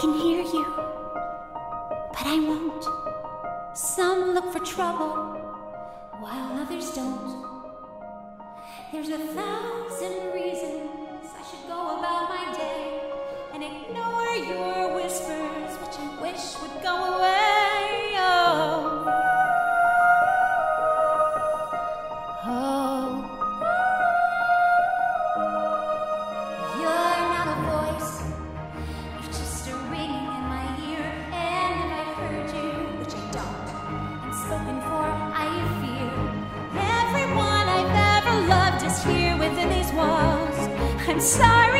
Can hear you, but I won't. Some look for trouble, while others don't. There's a thousand reasons sorry,